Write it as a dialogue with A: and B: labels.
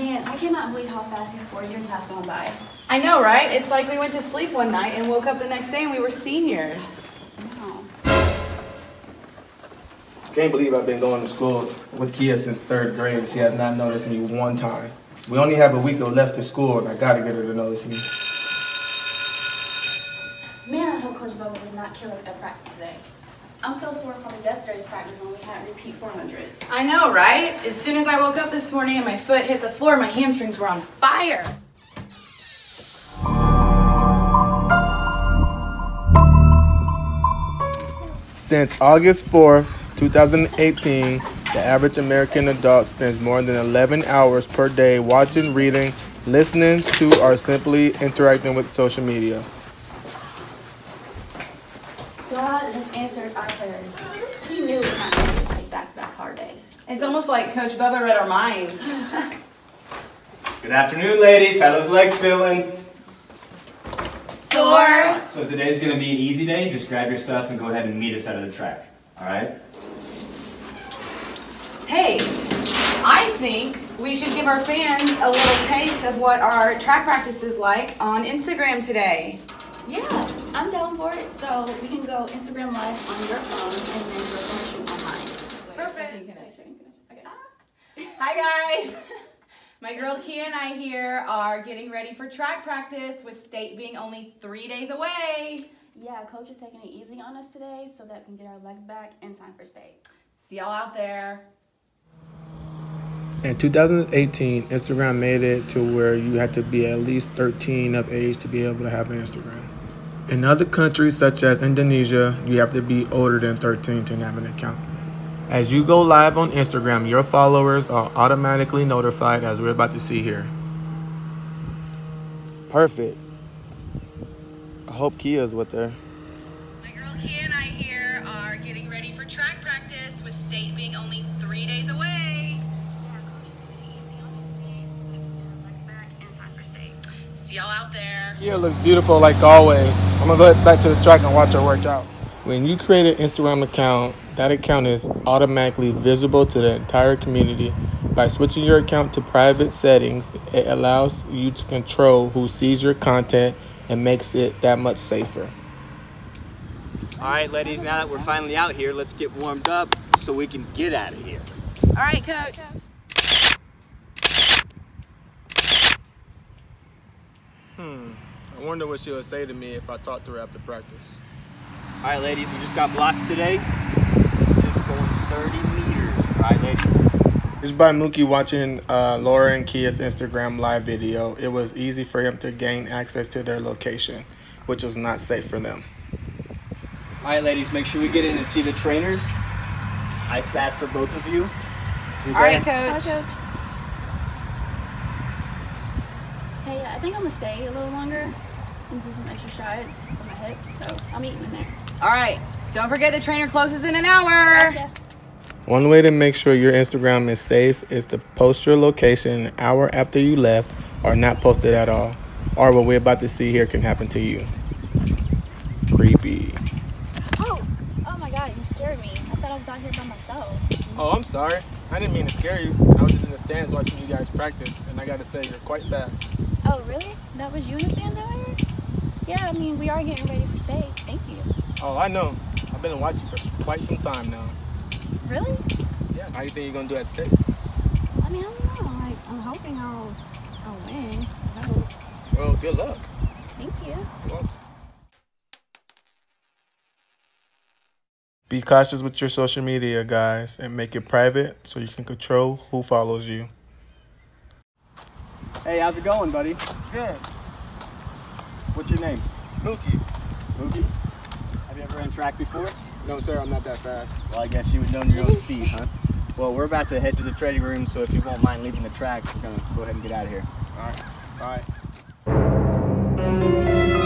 A: Man, I cannot believe how fast these four years have gone by.
B: I know, right? It's like we went to sleep one night and woke up the next day and we were seniors.
A: Wow.
C: Can't believe I've been going to school with Kia since third grade. She has not noticed me one time. We only have a week left of school and I gotta get her to notice me.
A: Man, I hope Coach Bubba does not kill us at practice today. I'm still sore from yesterday's practice when we had repeat 400s.
B: I know, right? As soon as I woke up this morning and my foot hit the floor, my hamstrings were on fire.
C: Since August 4th, 2018, the average American adult spends more than 11 hours per day watching, reading, listening to, or simply interacting with social media.
A: God answered our prayers. He knew we had to take back-to-back hard days.
B: It's almost like Coach Bubba read our minds.
D: Good afternoon, ladies. How those legs feeling?
B: Sore.
D: So today's gonna be an easy day. Just grab your stuff and go ahead and meet us out of the track. All right?
B: Hey, I think we should give our fans a little taste of what our track practice is like on Instagram today.
A: Yeah, I'm down for it. So we can go Instagram Live on your phone and then we're going to shoot on mine.
B: Perfect.
A: Checking connection. Okay.
B: Hi guys. My girl Kia and I here are getting ready for track practice with state being only three days away.
A: Yeah, coach is taking it easy on us today so that we can get our legs back in time for state.
B: See y'all out there.
C: In 2018, Instagram made it to where you had to be at least 13 of age to be able to have an Instagram. In other countries such as Indonesia, you have to be older than 13 to have an account. As you go live on Instagram, your followers are automatically notified as we're about to see here. Perfect. I hope Kia's with her.
B: My girl Kia and I here are getting ready for track practice with state being only three days away.
A: Yeah, coach is taking it easy on us today so we can get our legs back in time for state.
B: See y'all out there.
C: Kia looks beautiful like always. I'm gonna go back to the track and watch her work out. When you create an Instagram account, that account is automatically visible to the entire community. By switching your account to private settings, it allows you to control who sees your content and makes it that much safer.
D: All right, ladies. Now that we're finally out here, let's get warmed up so we can get out of here.
B: All right, coach.
C: I wonder what she would say to me if I talked to her after practice.
D: All right, ladies. We just got blocks today. Just going 30 meters. All right, ladies.
C: Just by Mookie watching uh, Laura and Kia's Instagram live video, it was easy for him to gain access to their location, which was not safe for them.
D: All right, ladies. Make sure we get in and see the trainers. Ice baths for both of you.
B: All right,
A: Hi,
B: coach.
A: coach. Hey, I think I'm gonna stay a little longer and do some extra strides for my hip, so I'll meet you in there.
B: All right. Don't forget the trainer closes in an hour.
A: Gotcha.
C: One way to make sure your Instagram is safe is to post your location an hour after you left or not post it at all. Or what we're about to see here can happen to you. Creepy.
A: Oh, oh my god, you scared me. I thought I was out here by myself.
C: Oh, I'm sorry. I didn't mean to scare you. I was just in the stands watching you guys practice, and I gotta say, you're quite fast.
A: Oh, really? That was you in the stands out here? Yeah, I mean, we are getting ready for state. Thank you.
C: Oh, I know. I've been watching for quite some time now.
A: Really?
C: Yeah. How you think you're gonna do at state?
A: I mean, I don't know. Like, I'm hoping I'll, I'll win. I hope.
C: Well, good luck.
A: Thank you.
C: Well. Be cautious with your social media, guys, and make it private so you can control who follows you.
D: Hey, how's it going, buddy?
C: Good.
D: What's your name?
C: Mookie.
D: Mookie. Have you ever ran track before?
C: No, sir, I'm not that fast.
D: Well, I guess you would know your own speed, huh? Well, we're about to head to the training room, so if you won't mind leaving the track, we're gonna go ahead and get out of here.
C: All right. All right.